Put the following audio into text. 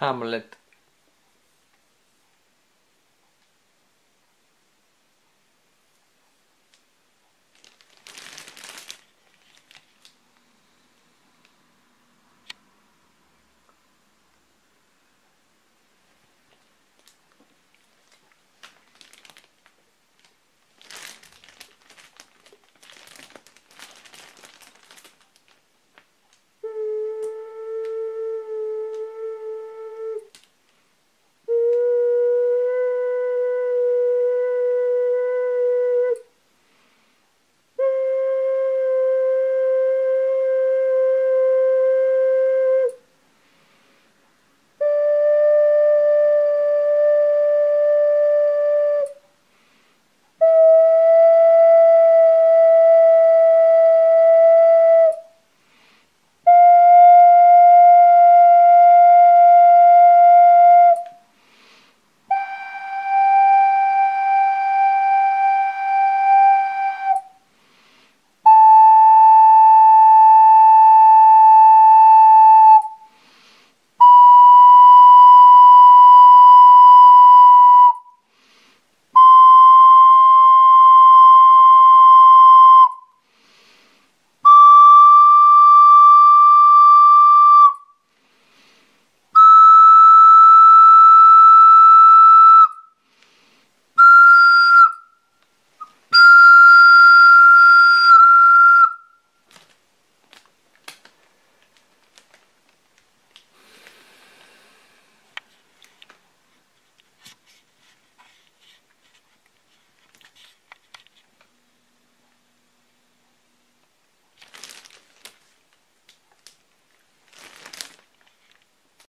Hamlet.